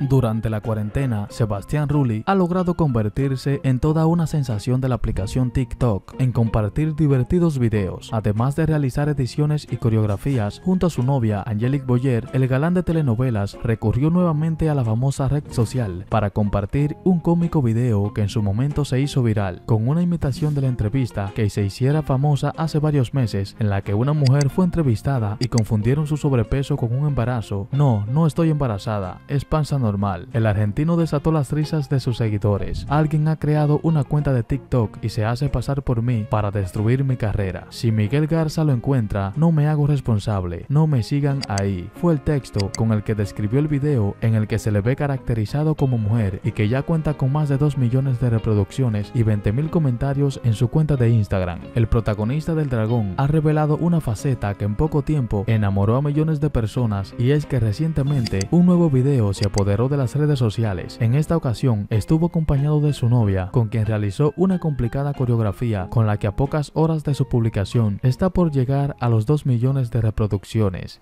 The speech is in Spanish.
Durante la cuarentena, Sebastián Rulli ha logrado convertirse en toda una sensación de la aplicación TikTok en compartir divertidos videos, además de realizar ediciones y coreografías junto a su novia Angelique Boyer, el galán de telenovelas recurrió nuevamente a la famosa red social para compartir un cómico video que en su momento se hizo viral, con una imitación de la entrevista que se hiciera famosa hace varios meses en la que una mujer fue entrevistada y confundieron su sobrepeso con un embarazo. No, no estoy embarazada, es panza normal. El argentino desató las risas de sus seguidores. Alguien ha creado una cuenta de TikTok y se hace pasar por mí para destruir mi carrera. Si Miguel Garza lo encuentra, no me hago responsable. No me sigan ahí. Fue el texto con el que describió el video en el que se le ve caracterizado como mujer y que ya cuenta con más de 2 millones de reproducciones y 20 mil comentarios en su cuenta de Instagram. El protagonista del dragón ha revelado una faceta que en poco tiempo enamoró a millones de personas y es que recientemente un nuevo video se de las redes sociales. En esta ocasión estuvo acompañado de su novia, con quien realizó una complicada coreografía con la que a pocas horas de su publicación está por llegar a los 2 millones de reproducciones.